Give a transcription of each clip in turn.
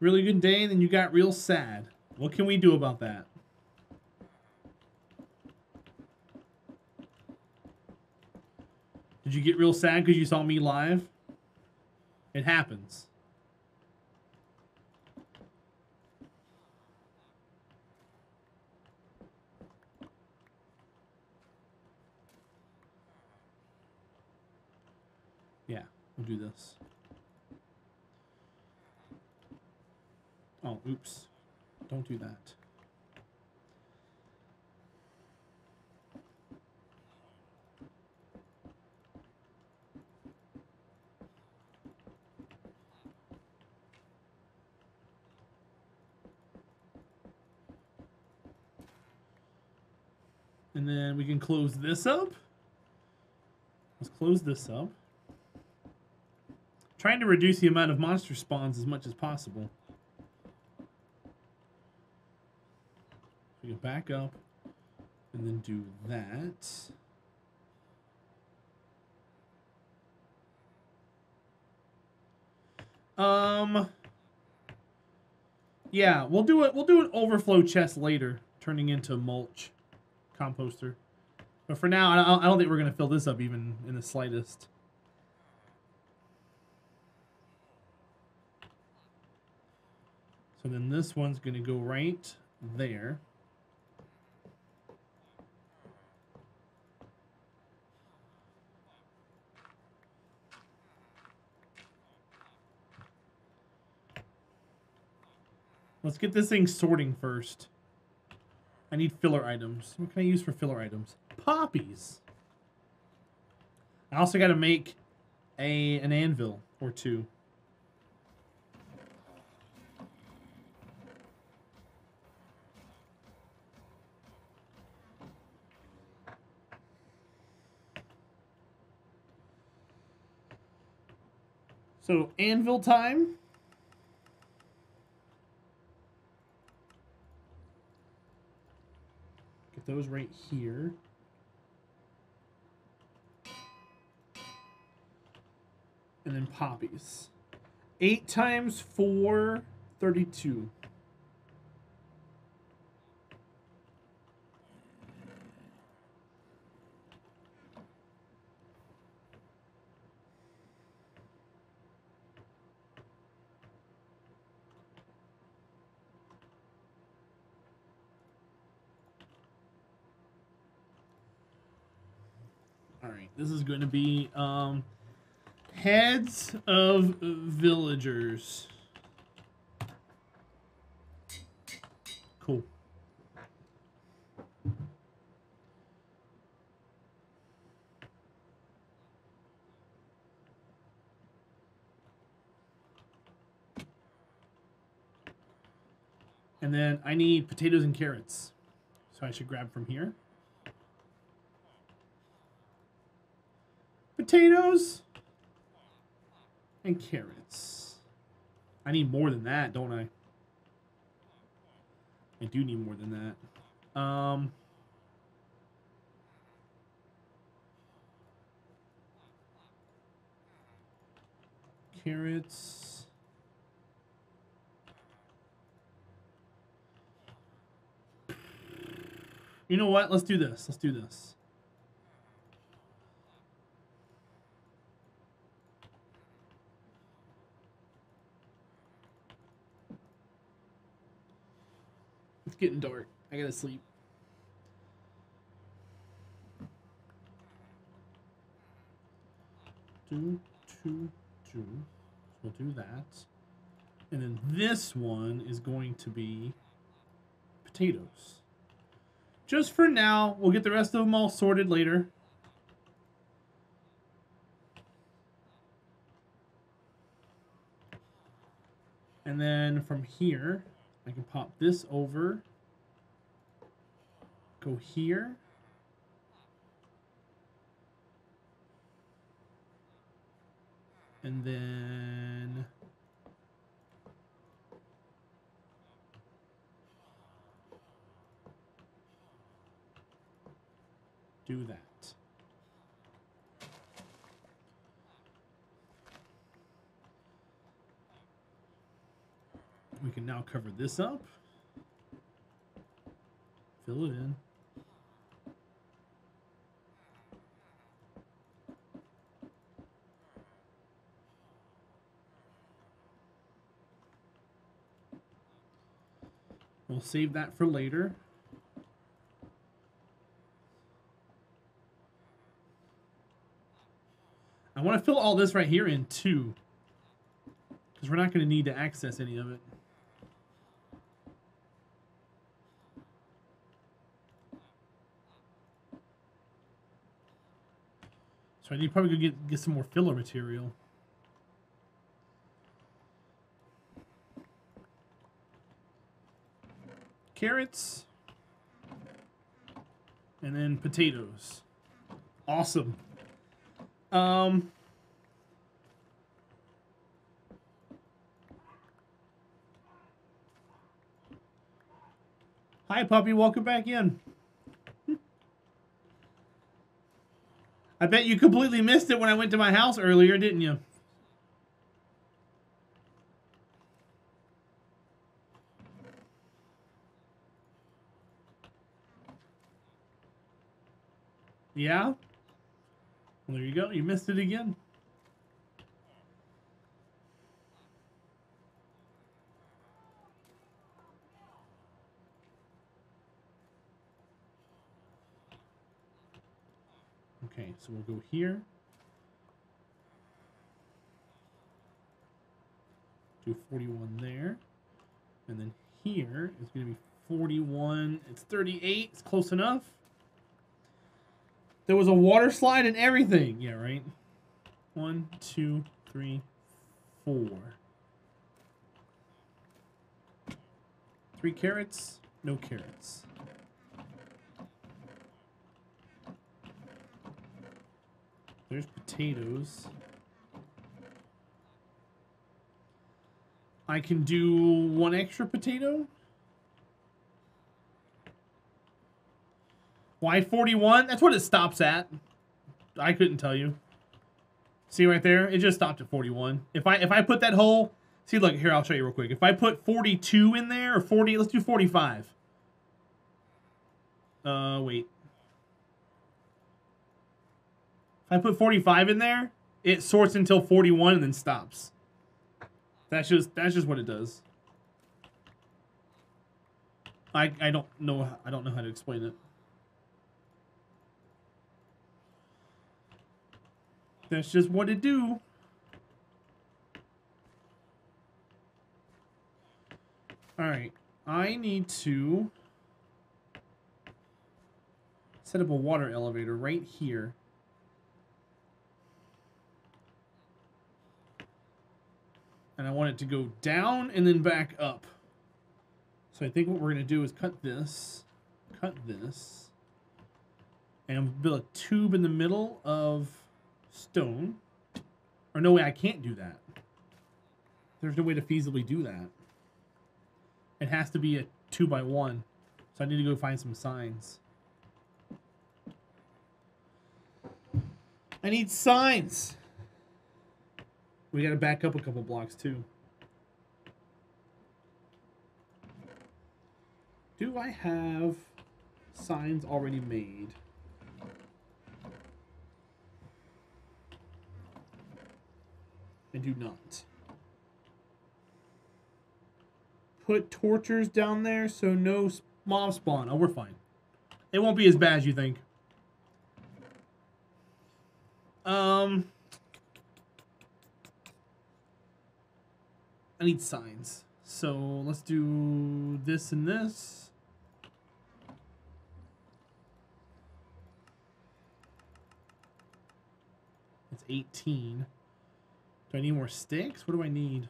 Really good day, and then you got real sad. What can we do about that? Did you get real sad because you saw me live? It happens. Yeah, we'll do this. Oh, oops. Don't do that. And then we can close this up. Let's close this up. Trying to reduce the amount of monster spawns as much as possible. We can back up and then do that. Um Yeah, we'll do it we'll do an overflow chest later, turning into mulch composter. But for now, I don't, I don't think we're going to fill this up even in the slightest. So then this one's going to go right there. Let's get this thing sorting first. I need filler items. What can I use for filler items? Poppies. I also got to make a an anvil or two. So anvil time. Those right here. And then poppies. 8 times 4, 32. This is going to be um, heads of villagers. Cool. And then I need potatoes and carrots. So I should grab from here. Potatoes and carrots. I need more than that, don't I? I do need more than that. Um... Carrots... You know what? Let's do this. Let's do this. Getting dark. I gotta sleep. Do, two, two. We'll do that. And then this one is going to be potatoes. Just for now, we'll get the rest of them all sorted later. And then from here, I can pop this over. Go here. And then... Do that. We can now cover this up. Fill it in. We'll save that for later. I want to fill all this right here in too. Because we're not going to need to access any of it. So I need probably go get, get some more filler material. carrots, and then potatoes. Awesome. Um, hi, puppy. Welcome back in. I bet you completely missed it when I went to my house earlier, didn't you? Yeah? Well, there you go. You missed it again. Okay, so we'll go here. Do 41 there. And then here is going to be 41. It's 38. It's close enough. There was a water slide and everything. Yeah, right? One, two, three, four. Three carrots, no carrots. There's potatoes. I can do one extra potato. Why 41? That's what it stops at. I couldn't tell you. See right there? It just stopped at 41. If I if I put that hole, see look here, I'll show you real quick. If I put 42 in there or 40, let's do 45. Uh wait. If I put 45 in there, it sorts until 41 and then stops. That's just that's just what it does. I I don't know I don't know how to explain it. That's just what it do. Alright, I need to set up a water elevator right here. And I want it to go down and then back up. So I think what we're going to do is cut this, cut this, and build a tube in the middle of stone. Or no way, I can't do that. There's no way to feasibly do that. It has to be a two by one. So I need to go find some signs. I need signs. We got to back up a couple blocks too. Do I have signs already made? I do not. Put tortures down there so no mob spawn. Oh, we're fine. It won't be as bad as you think. Um... I need signs. So let's do this and this. It's 18. Do I need more sticks? What do I need?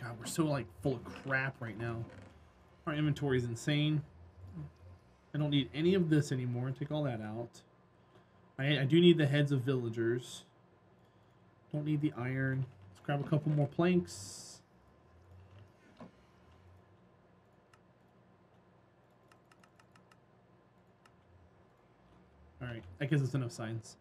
God, we're so like full of crap right now. Our inventory is insane. I don't need any of this anymore. Take all that out. I, I do need the heads of villagers. Don't need the iron grab a couple more planks. Alright, I guess it's enough signs.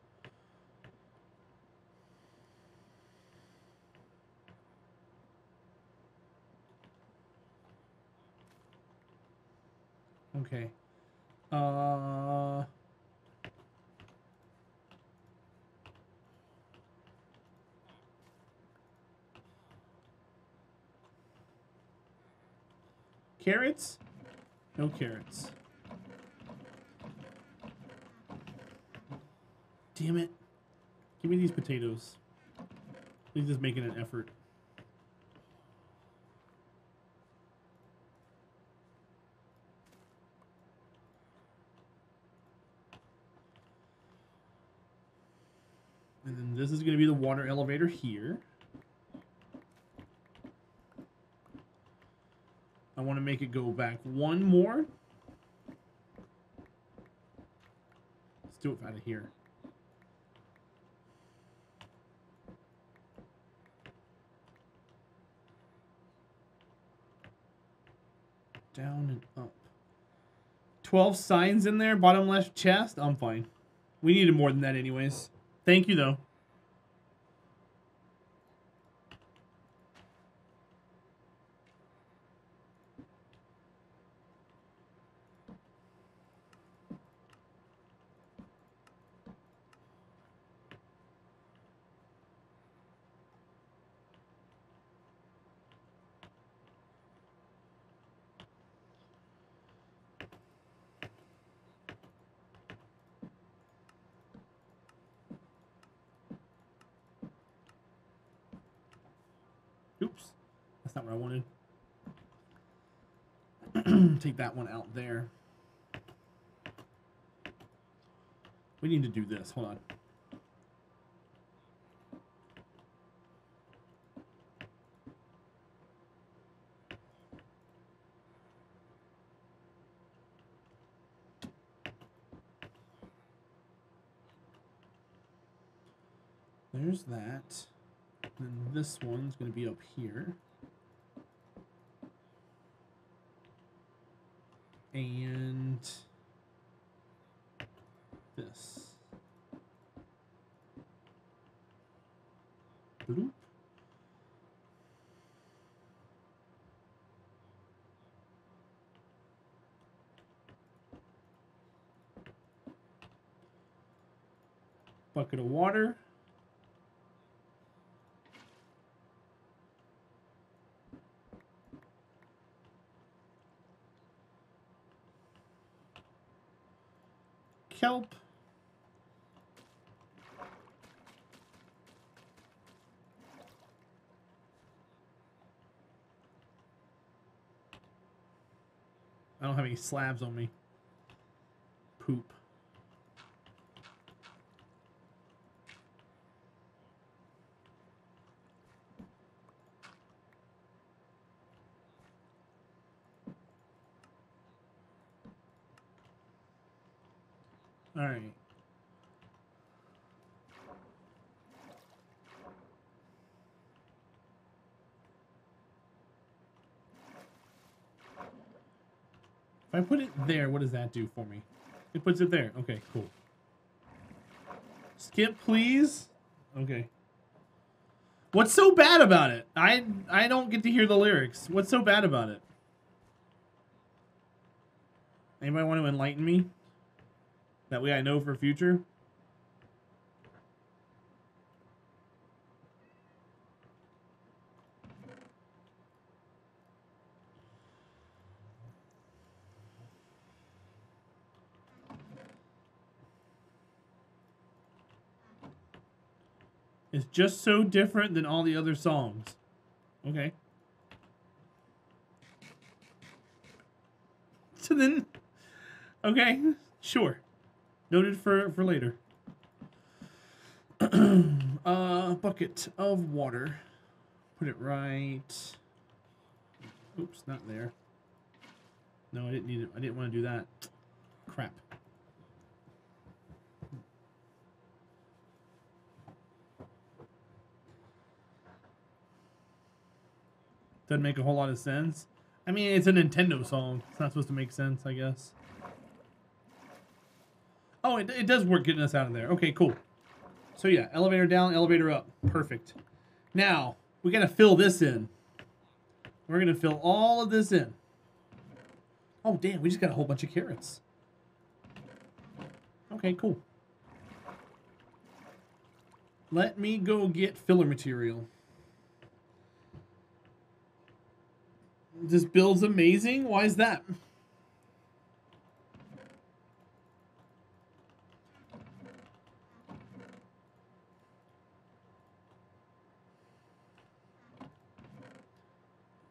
Okay. Uh... Carrots? No carrots. Damn it. Give me these potatoes. He's just making an effort. And then this is going to be the water elevator here. I want to make it go back one more. Let's do it out of here. Down and up. 12 signs in there, bottom left chest. I'm fine. We needed more than that anyways. Thank you, though. Oops. That's not what I wanted. Take that one out there. We need to do this. Hold on. There's that. And this one's going to be up here. And this. Bloop. Bucket of water. kelp. I don't have any slabs on me. Poop. All right. If I put it there, what does that do for me? It puts it there. Okay, cool. Skip, please. Okay. What's so bad about it? I I don't get to hear the lyrics. What's so bad about it? Anybody want to enlighten me? That way I know for future. Just so different than all the other songs. Okay. So then, okay, sure. Noted for, for later. uh, bucket of water. Put it right. Oops, not there. No, I didn't need it. I didn't want to do that. Crap. Doesn't make a whole lot of sense. I mean, it's a Nintendo song. It's not supposed to make sense, I guess. Oh, it, it does work getting us out of there. Okay, cool. So yeah, elevator down, elevator up. Perfect. Now, we got to fill this in. We're going to fill all of this in. Oh, damn, we just got a whole bunch of carrots. Okay, cool. Let me go get filler material. This build's amazing? Why is that?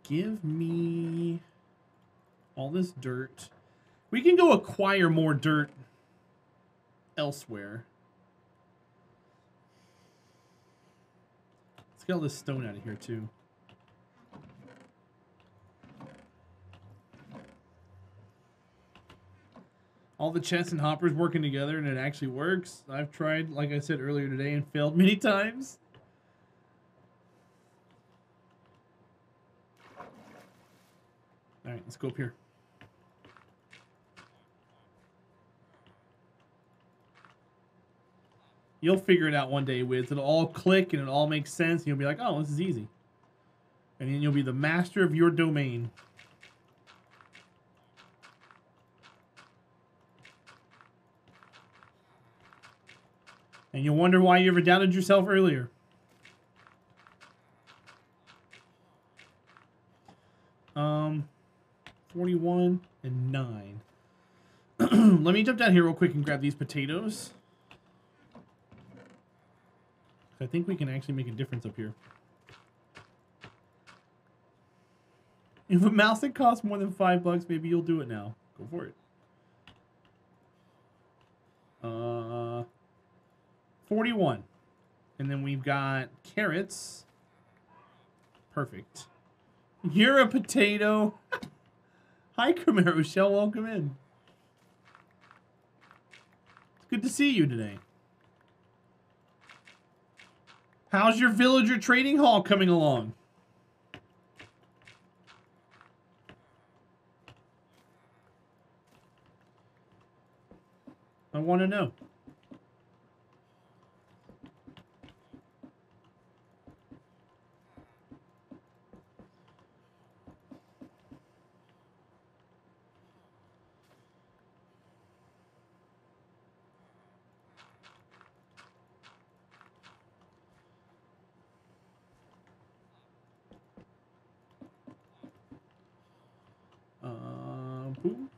Give me all this dirt. We can go acquire more dirt elsewhere. Let's get all this stone out of here, too. All the chests and hoppers working together and it actually works. I've tried, like I said earlier today, and failed many times. All right, let's go up here. You'll figure it out one day, Wiz. It'll all click and it all makes sense. And you'll be like, oh, this is easy. And then you'll be the master of your domain. And you'll wonder why you ever doubted yourself earlier. Um, 41 and 9. Let me jump down here real quick and grab these potatoes. I think we can actually make a difference up here. If a mouse that costs more than five bucks, maybe you'll do it now. Go for it. Uh, 41. And then we've got carrots. Perfect. You're a potato. Hi, Camaro Shell. Welcome in. It's good to see you today. How's your villager trading hall coming along? I want to know. Uh, boom.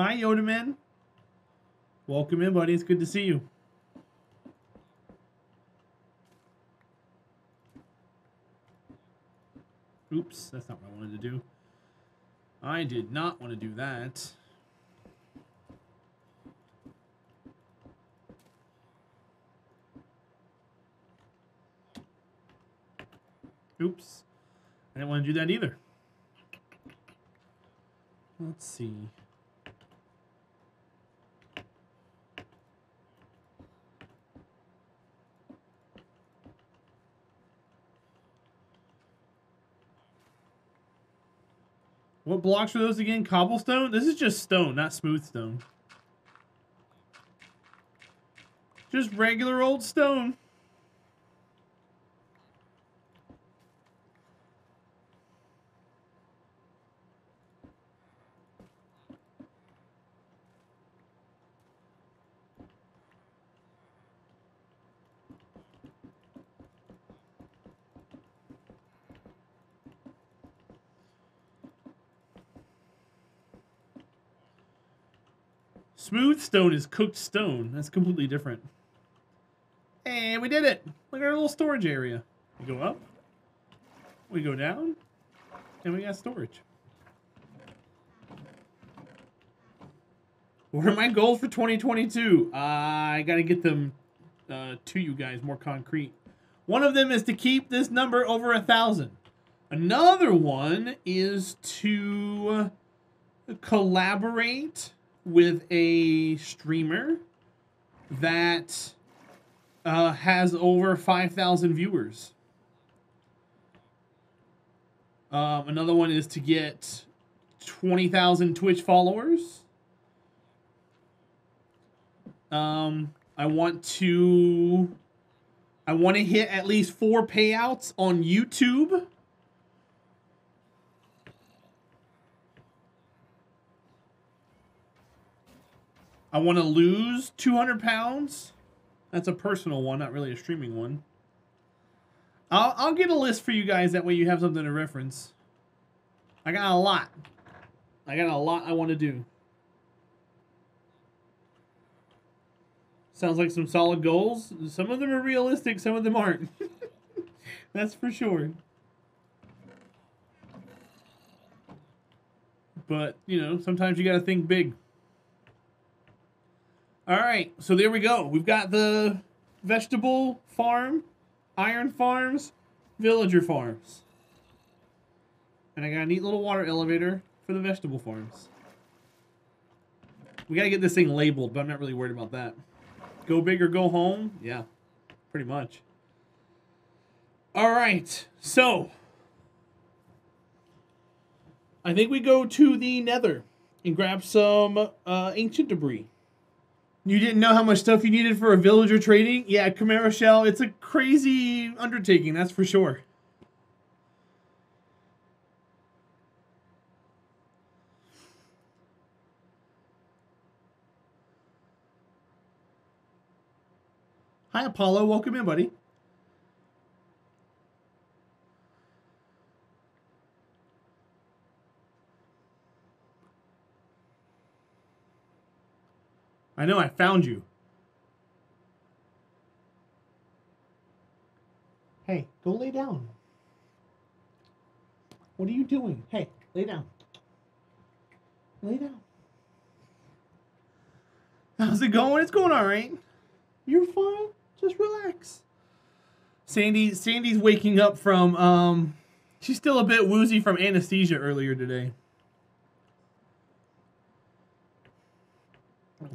Hi, Yoda Man. Welcome in, buddy. It's good to see you. Oops, that's not what I wanted to do. I did not want to do that. Oops. I didn't want to do that either. Let's see. What blocks are those again? Cobblestone? This is just stone, not smooth stone. Just regular old stone. Smooth stone is cooked stone. That's completely different. And we did it. Look at our little storage area. We go up. We go down. And we got storage. What are my goals for 2022? Uh, I got to get them uh, to you guys more concrete. One of them is to keep this number over a thousand. Another one is to collaborate with a streamer that uh, has over 5,000 viewers. Um, another one is to get 20,000 Twitch followers. Um, I want to I want to hit at least four payouts on YouTube. I want to lose 200 pounds. That's a personal one, not really a streaming one. I'll, I'll get a list for you guys. That way you have something to reference. I got a lot. I got a lot I want to do. Sounds like some solid goals. Some of them are realistic, some of them aren't. That's for sure. But, you know, sometimes you got to think big. All right, so there we go. We've got the vegetable farm, iron farms, villager farms. And I got a neat little water elevator for the vegetable farms. We got to get this thing labeled, but I'm not really worried about that. Go big or go home? Yeah, pretty much. All right, so I think we go to the nether and grab some uh, ancient debris. You didn't know how much stuff you needed for a villager trading? Yeah, Camaro Shell, it's a crazy undertaking, that's for sure. Hi, Apollo. Welcome in, buddy. I know I found you. Hey, go lay down. What are you doing? Hey, lay down. Lay down. How's it going? It's going all right. You're fine. Just relax. Sandy Sandy's waking up from um she's still a bit woozy from anesthesia earlier today.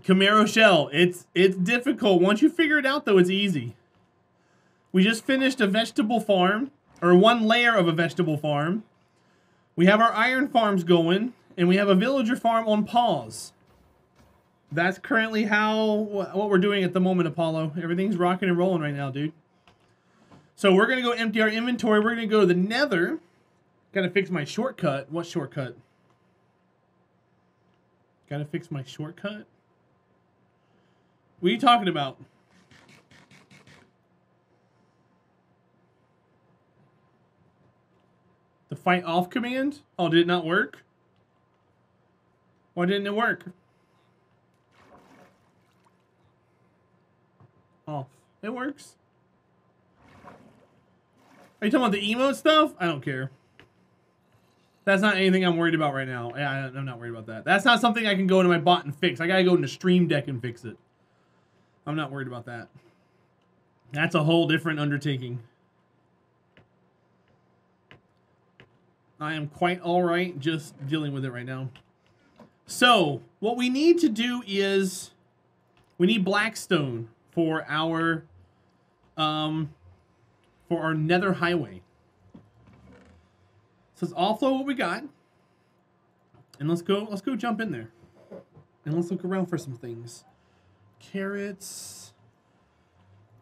Camaro Shell, it's it's difficult. Once you figure it out though, it's easy. We just finished a vegetable farm, or one layer of a vegetable farm. We have our iron farms going, and we have a villager farm on pause. That's currently how what we're doing at the moment, Apollo. Everything's rocking and rolling right now, dude. So we're gonna go empty our inventory. We're gonna go to the Nether. Gotta fix my shortcut. What shortcut? Gotta fix my shortcut. What are you talking about? The fight off command? Oh, did it not work? Why didn't it work? Off. It works. Are you talking about the emote stuff? I don't care. That's not anything I'm worried about right now. Yeah, I'm not worried about that. That's not something I can go into my bot and fix. I gotta go into Stream Deck and fix it. I'm not worried about that. That's a whole different undertaking. I am quite alright just dealing with it right now. So, what we need to do is we need Blackstone for our um for our nether highway. So let's offload what we got. And let's go let's go jump in there. And let's look around for some things. Carrots.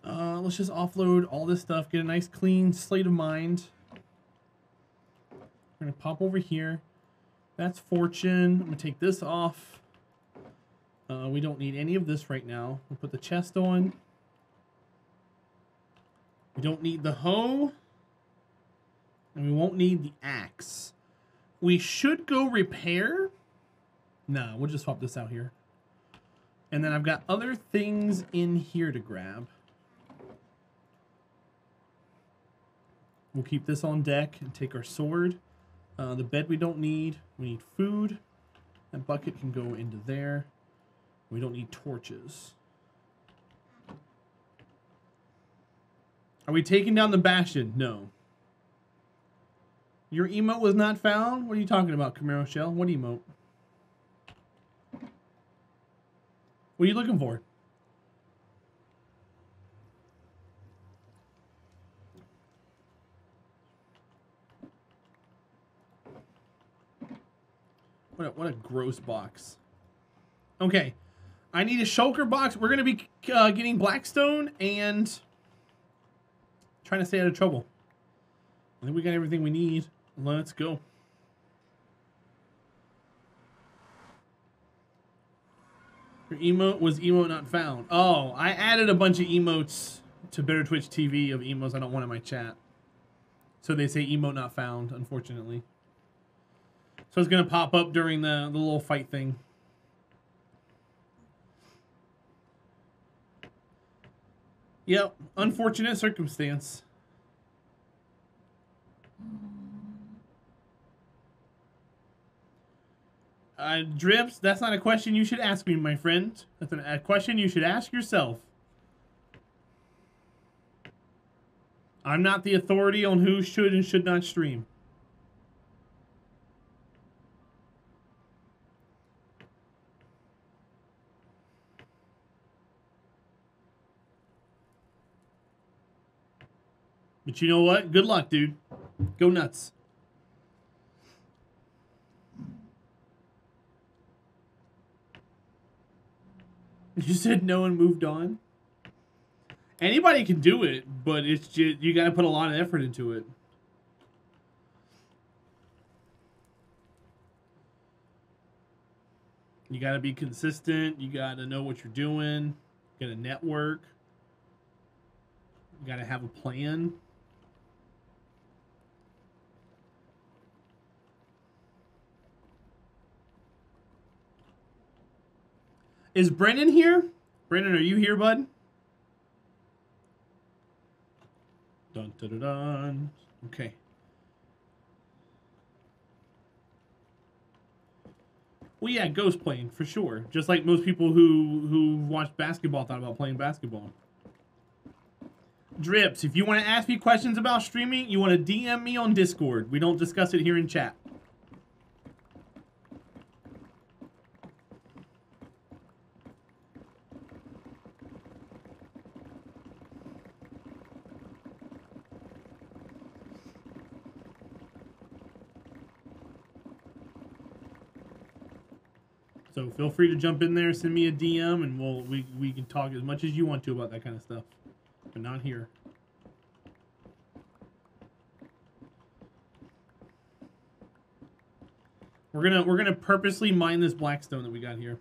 Uh let's just offload all this stuff, get a nice clean slate of mind. We're gonna pop over here. That's fortune. I'm gonna take this off. Uh, we don't need any of this right now. We'll put the chest on. We don't need the hoe. And we won't need the axe. We should go repair. Nah, we'll just swap this out here. And then I've got other things in here to grab. We'll keep this on deck and take our sword. Uh, the bed we don't need. We need food. That bucket can go into there. We don't need torches. Are we taking down the Bastion? No. Your emote was not found? What are you talking about, Camaro Shell? What emote? What are you looking for? What a, what a gross box. Okay. I need a shulker box. We're gonna be uh, getting Blackstone and trying to stay out of trouble. I think we got everything we need. Let's go. Your emote was emote not found. Oh, I added a bunch of emotes to Better Twitch TV of emotes I don't want in my chat. So they say emote not found, unfortunately. So it's gonna pop up during the, the little fight thing. Yep, unfortunate circumstance. Uh, Drips, that's not a question you should ask me, my friend. That's a question you should ask yourself. I'm not the authority on who should and should not stream. But you know what? Good luck, dude. Go nuts. You said no one moved on? Anybody can do it, but it's just, you got to put a lot of effort into it. You got to be consistent. You got to know what you're doing. You got to network. You got to have a plan. Is Brennan here? Brennan, are you here, bud? Dun dun dun. dun. Okay. Well, yeah, ghost playing for sure. Just like most people who who watch basketball thought about playing basketball. Drips, if you want to ask me questions about streaming, you want to DM me on Discord. We don't discuss it here in chat. Free to jump in there, send me a DM, and we'll we we can talk as much as you want to about that kind of stuff, but not here. We're gonna we're gonna purposely mine this blackstone that we got here.